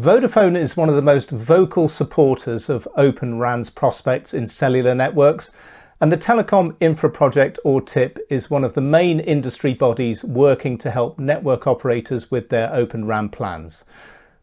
Vodafone is one of the most vocal supporters of Open RAN's prospects in cellular networks, and the Telecom Infra Project, or TIP, is one of the main industry bodies working to help network operators with their Open RAN plans.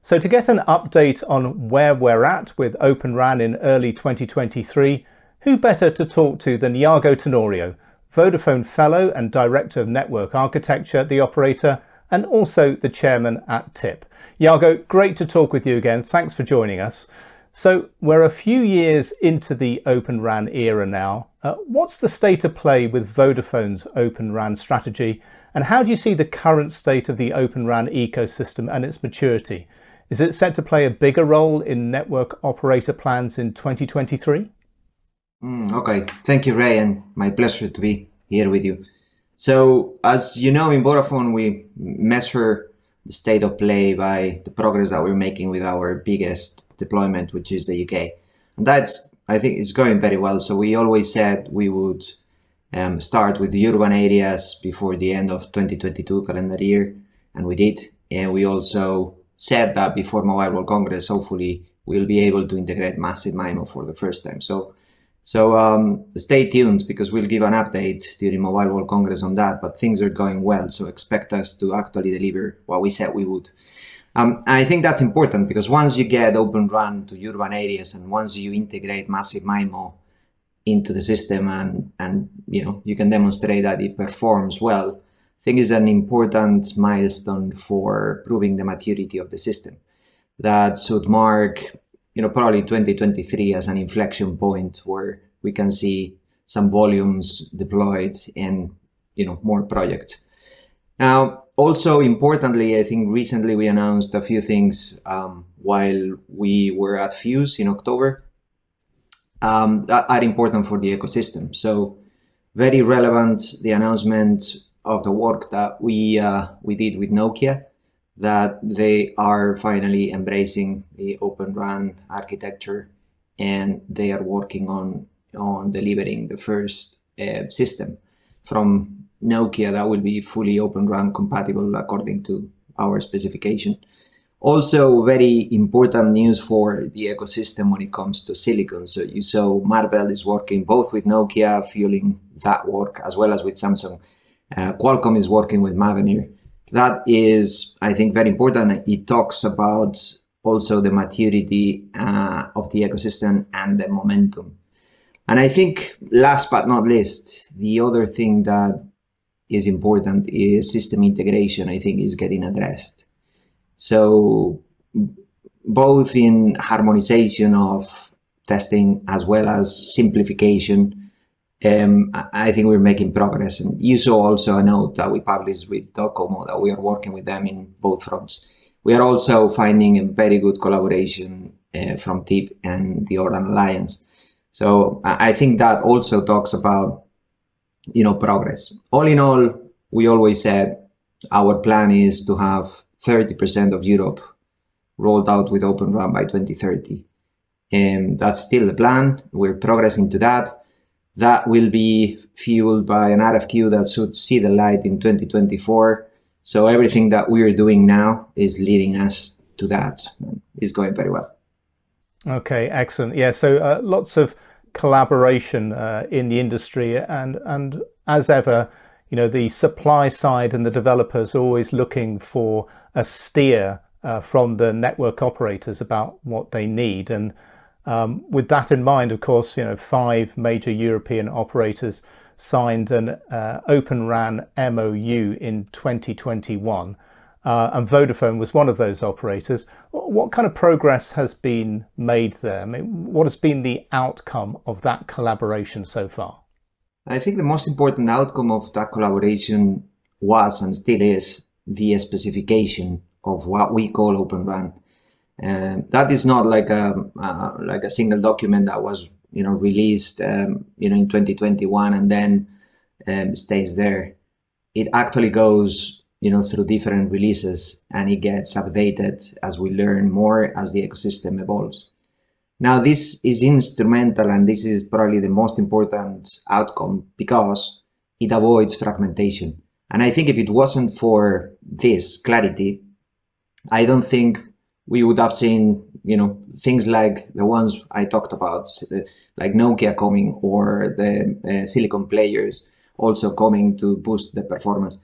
So, to get an update on where we're at with Open RAN in early 2023, who better to talk to than Yago Tenorio, Vodafone Fellow and Director of Network Architecture at the operator, and also the Chairman at TIP. Yago, great to talk with you again. Thanks for joining us. So, we're a few years into the Open RAN era now. Uh, what's the state of play with Vodafone's Open RAN strategy, and how do you see the current state of the Open RAN ecosystem and its maturity? Is it set to play a bigger role in network operator plans in 2023? Mm, okay, thank you, Ray, and my pleasure to be here with you. So, as you know, in Vodafone, we measure the state of play by the progress that we're making with our biggest deployment, which is the UK. And that's, I think, is going very well. So, we always said we would um, start with the urban areas before the end of 2022 calendar year, and we did. And we also said that before Mobile World Congress, hopefully, we'll be able to integrate Massive MIMO for the first time. So, so um, stay tuned because we'll give an update during Mobile World Congress on that. But things are going well, so expect us to actually deliver what we said we would. Um, I think that's important because once you get Open RAN to urban areas and once you integrate Massive MIMO into the system and and you know you can demonstrate that it performs well, I think is an important milestone for proving the maturity of the system. That should mark you know, probably 2023 as an inflection point where we can see some volumes deployed and, you know, more projects. Now, also importantly, I think recently we announced a few things um, while we were at FYUZ in October um, that are important for the ecosystem. So very relevant, the announcement of the work that we, uh, we did with Nokia that they are finally embracing the Open RAN architecture and they are working on on delivering the first uh, system from Nokia that will be fully Open RAN compatible according to our specification. Also, very important news for the ecosystem when it comes to silicon. So you saw Marvell is working both with Nokia, fueling that work, as well as with Samsung. Uh, Qualcomm is working with Mavenir that is, I think, very important. It talks about also the maturity uh, of the ecosystem and the momentum. And I think, last but not least, the other thing that is important is system integration. I think is getting addressed. So, both in harmonization of testing as well as simplification um, I think we're making progress. And you saw also a note that we published with Docomo that we are working with them in both fronts. We are also finding a very good collaboration uh, from TIP and the O-RAN Alliance. So I think that also talks about, you know, progress. All in all, we always said our plan is to have 30% of Europe rolled out with Open RAN by 2030. And that's still the plan. We're progressing to that that will be fueled by an RFQ that should see the light in 2024. So everything that we are doing now is leading us to that. It's going very well. Okay, excellent. Yeah, so uh, lots of collaboration uh, in the industry, and and as ever, you know, the supply side and the developers are always looking for a steer uh, from the network operators about what they need and um, with that in mind, of course, you know, five major European operators signed an uh, Open RAN MOU in 2021, uh, and Vodafone was one of those operators. What kind of progress has been made there? I mean, what has been the outcome of that collaboration so far? I think the most important outcome of that collaboration was and still is the specification of what we call Open RAN. And that is not like a uh, like a single document that was you know released um, you know in 2021 and then um, stays there. It actually goes you know through different releases and it gets updated as we learn more as the ecosystem evolves. Now this is instrumental and this is probably the most important outcome because it avoids fragmentation. And I think if it wasn't for this clarity, I don't think we would have seen, you know, things like the ones I talked about, like Nokia coming or the uh, silicon players also coming to boost the performance.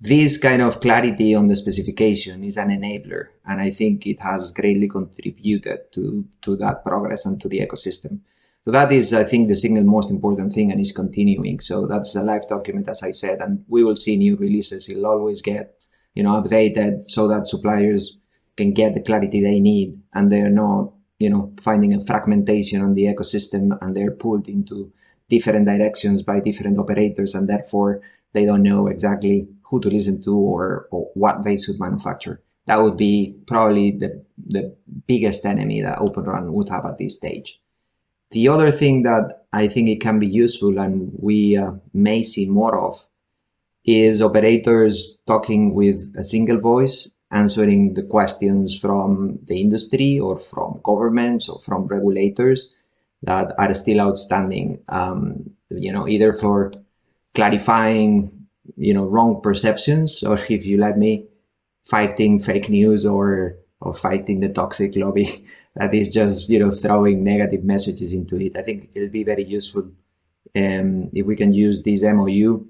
This kind of clarity on the specification is an enabler, and I think it has greatly contributed to, to that progress and to the ecosystem. So that is, I think, the single most important thing and is continuing. So that's a live document, as I said, and we will see new releases. It'll always get, you know, updated so that suppliers can get the clarity they need and they're not, you know, finding a fragmentation on the ecosystem and they're pulled into different directions by different operators and therefore they don't know exactly who to listen to or, or what they should manufacture. That would be probably the, the biggest enemy that Open RAN would have at this stage. The other thing that I think it can be useful and we uh, may see more of is operators talking with a single voice, answering the questions from the industry or from governments or from regulators that are still outstanding. Um, you know, either for clarifying, you know, wrong perceptions, or if you let me, fighting fake news or or fighting the toxic lobby that is just you know throwing negative messages into it. I think it'll be very useful um, if we can use this MOU,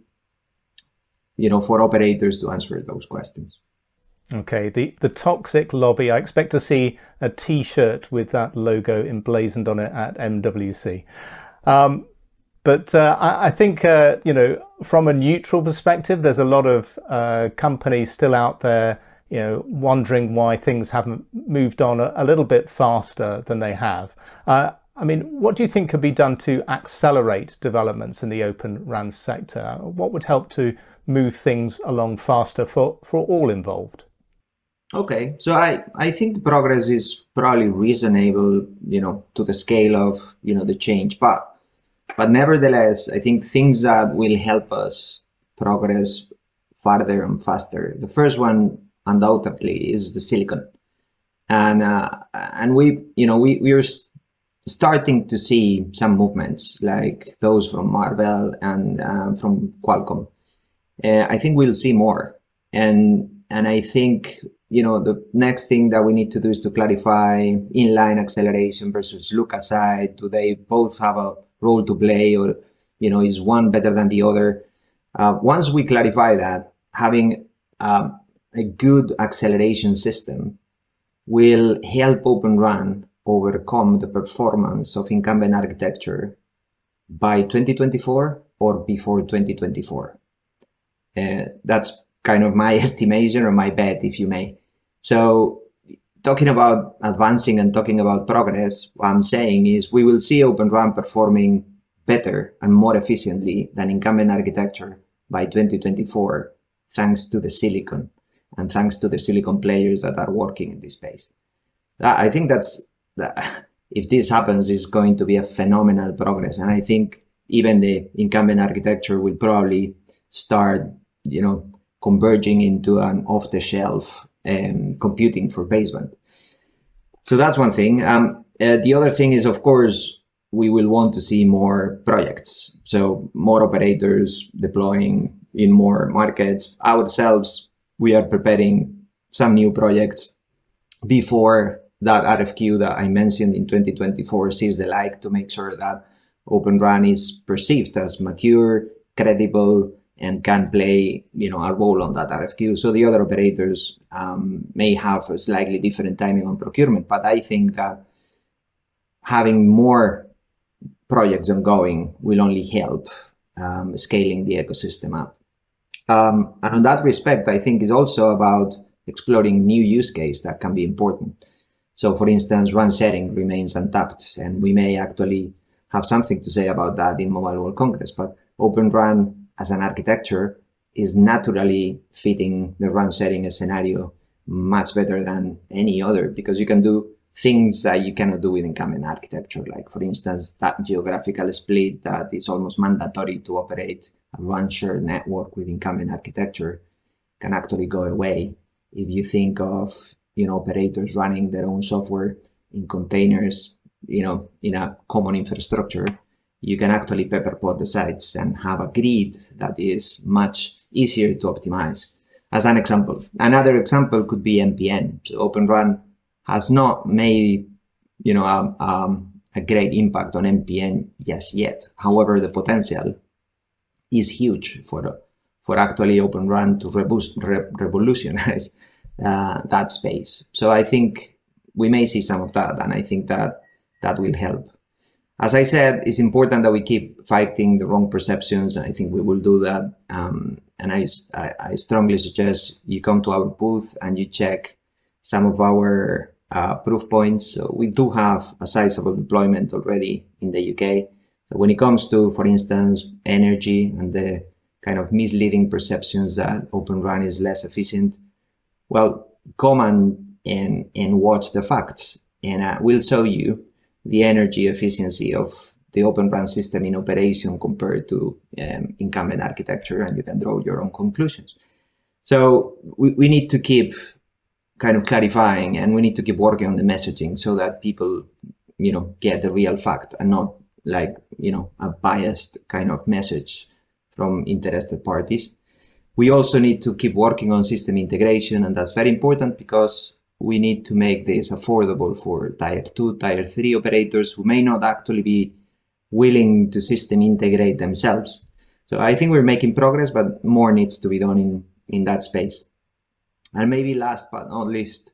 you know, for operators to answer those questions. Okay, the, the toxic lobby. I expect to see a T-shirt with that logo emblazoned on it at MWC. Um, but uh, I, I, think uh, you know, from a neutral perspective, there's a lot of uh, companies still out there you know, wondering why things haven't moved on a, a little bit faster than they have. Uh, I mean, what do you think could be done to accelerate developments in the open RAN sector? What would help to move things along faster for, for all involved? Okay, so I, I think the progress is probably reasonable, you know, to the scale of, you know, the change. But but nevertheless, I think things that will help us progress farther and faster. The first one undoubtedly is the silicon. And uh, and we you know we we are starting to see some movements like those from Marvell and uh, from Qualcomm. Uh, I think we'll see more, and and I think you know the next thing that we need to do is to clarify inline acceleration versus look aside. Do they both have a role to play, or you know is one better than the other? Uh, once we clarify that, having um, a good acceleration system will help Open RAN overcome the performance of incumbent architecture by 2024 or before 2024. Uh, that's kind of my estimation or my bet, if you may. So talking about advancing and talking about progress, what I'm saying is we will see Open RAN performing better and more efficiently than incumbent architecture by 2024, thanks to the silicon and thanks to the silicon players that are working in this space. I think that's that if this happens, it's going to be a phenomenal progress, and I think even the incumbent architecture will probably start, you know, converging into an off-the-shelf um, computing for baseband. So that's one thing. Um, uh, the other thing is, of course, we will want to see more projects. So more operators deploying in more markets. Ourselves, we are preparing some new projects before that RFQ that I mentioned in 2024 sees the light to make sure that Open RAN is perceived as mature, credible, and can play you know a role on that RFQ. So the other operators um, may have a slightly different timing on procurement, but I think that having more projects ongoing will only help um, scaling the ecosystem up. Um, and on that respect, I think is also about exploring new use case that can be important. So for instance, RAN sharing remains untapped and we may actually have something to say about that in Mobile World Congress, but Open RAN as an architecture is naturally fitting the RAN sharing scenario much better than any other because you can do things that you cannot do with incumbent architecture. Like for instance, that geographical split that is almost mandatory to operate a RAN shared network with incumbent architecture can actually go away if you think of you know operators running their own software in containers you know in a common infrastructure you can actually pepper pot the sites and have a grid that is much easier to optimize as an example another example could be mpn so open RAN has not made, you know, um, um, a great impact on MPN just yet. However, the potential is huge for for actually Open RAN to re revolutionize uh, that space. So I think we may see some of that, and I think that that will help. As I said, it's important that we keep fighting the wrong perceptions. I think we will do that. Um, and I, I, strongly suggest you come to our booth and you check some of our uh, proof points. So we do have a sizable deployment already in the UK. So when it comes to, for instance, energy and the kind of misleading perceptions that Open RAN is less efficient, well, come and, and, and watch the facts and uh, we'll show you the energy efficiency of the Open RAN system in operation compared to um, incumbent architecture, and you can draw your own conclusions. So we, we need to keep kind of clarifying and we need to keep working on the messaging so that people, you know, get the real fact and not like, you know, a biased kind of message from interested parties. We also need to keep working on system integration and that's very important because we need to make this affordable for tier 2, tier 3 operators who may not actually be willing to system integrate themselves. So I think we're making progress, but more needs to be done in, in that space. And maybe last but not least,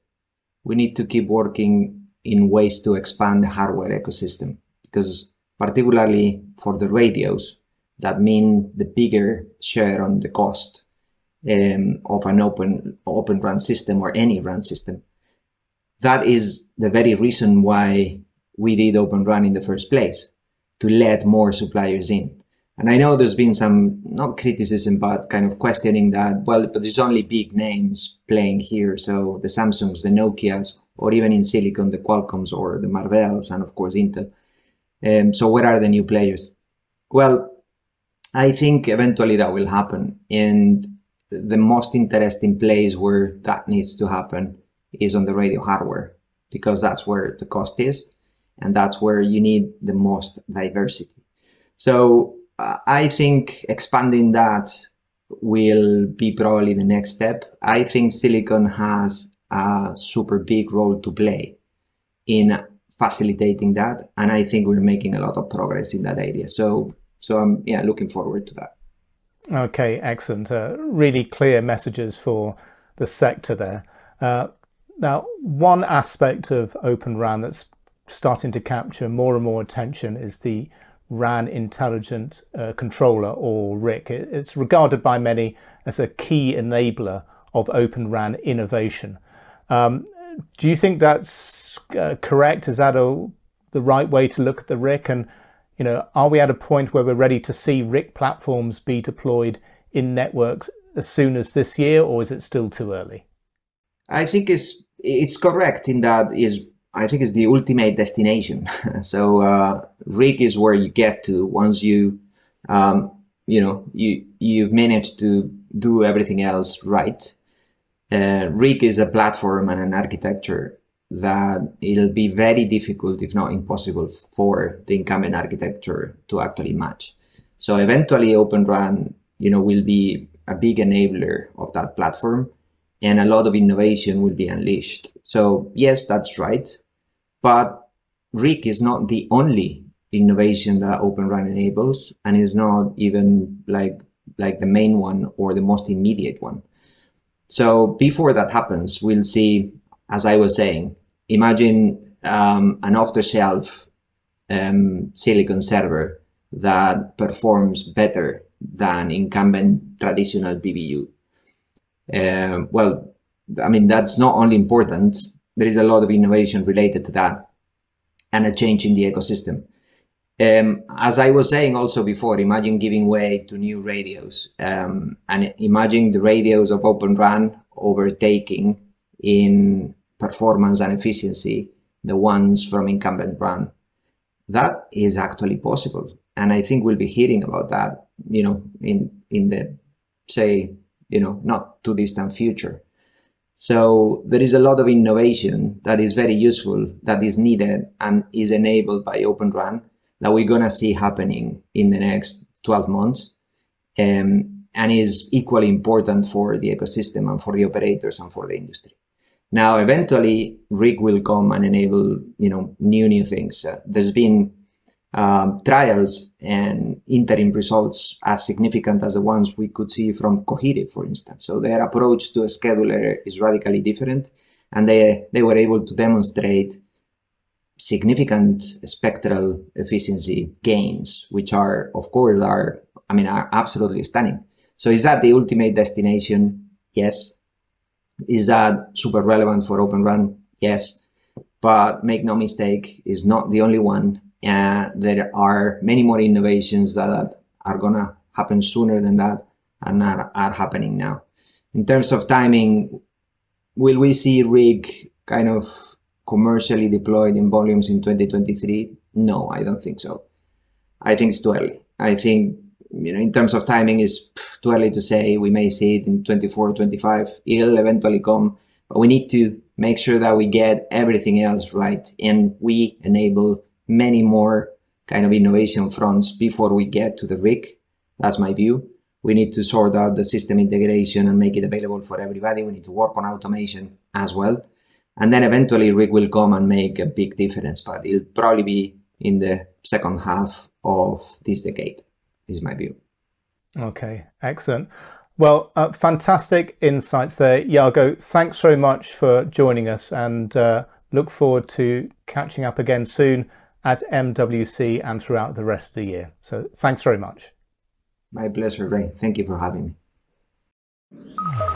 we need to keep working in ways to expand the hardware ecosystem because particularly for the radios that mean the bigger share on the cost um, of an open open RAN system or any RAN system that is the very reason why we did Open RAN in the first place, to let more suppliers in. And I know there's been some, not criticism, but kind of questioning that, well, but there's only big names playing here. So the Samsungs, the Nokias, or even in Silicon, the Qualcomms or the Marvells, and of course Intel. Um, so where are the new players? Well, I think eventually that will happen. And the most interesting place where that needs to happen is on the radio hardware because that's where the cost is and that's where you need the most diversity. So uh, I think expanding that will be probably the next step. I think silicon has a super big role to play in facilitating that and I think we're making a lot of progress in that area. So so I'm yeah looking forward to that. Okay, excellent. Uh, really clear messages for the sector there. Uh, now, one aspect of Open RAN that's starting to capture more and more attention is the RAN Intelligent uh, Controller or RIC. It's regarded by many as a key enabler of Open RAN innovation. Um, do you think that's uh, correct? Is that a, the right way to look at the RIC? And you know, are we at a point where we're ready to see RIC platforms be deployed in networks as soon as this year, or is it still too early? I think it's it's correct in that is I think it's the ultimate destination. so uh, RIC is where you get to once you um, you know you you've managed to do everything else right. Uh, RIC is a platform and an architecture that it'll be very difficult, if not impossible, for the incumbent architecture to actually match. So eventually, Open RAN, you know, will be a big enabler of that platform and a lot of innovation will be unleashed. So yes, that's right. But RIC is not the only innovation that Open RAN enables and is not even like like the main one or the most immediate one. So before that happens, we'll see, as I was saying, imagine um, an off-the-shelf um, silicon server that performs better than incumbent traditional BBU uh, well, I mean, that's not only important, there is a lot of innovation related to that and a change in the ecosystem. Um, as I was saying also before, imagine giving way to new radios um, and imagine the radios of Open RAN overtaking in performance and efficiency the ones from incumbent RAN. That is actually possible. And I think we'll be hearing about that, you know, in, in the, say, you know, not too distant future. So there is a lot of innovation that is very useful, that is needed and is enabled by Open RAN that we're going to see happening in the next 12 months um, and is equally important for the ecosystem and for the operators and for the industry. Now, eventually, RIC will come and enable, you know, new new things. Uh, there's been um, trials and interim results as significant as the ones we could see from Cohere, for instance. So their approach to a scheduler is radically different, and they they were able to demonstrate significant spectral efficiency gains, which are, of course, are I mean, are absolutely stunning. So is that the ultimate destination? Yes. Is that super relevant for Open RAN? Yes. But make no mistake, is not the only one. Uh, there are many more innovations that are gonna happen sooner than that and are, are happening now. In terms of timing, will we see RIC kind of commercially deployed in volumes in 2023? No, I don't think so. I think it's too early. I think you know, in terms of timing, is too early to say. We may see it in 24, 25. It'll eventually come, but we need to make sure that we get everything else right and we enable many more kind of innovation fronts before we get to the RIC. That's my view. We need to sort out the system integration and make it available for everybody. We need to work on automation as well. And then eventually RIC will come and make a big difference, but it'll probably be in the second half of this decade is my view. Okay, excellent. Well, uh, fantastic insights there. Yago, thanks very much for joining us and uh, look forward to catching up again soon at MWC and throughout the rest of the year. So thanks very much. My pleasure, Ray. Thank you for having me.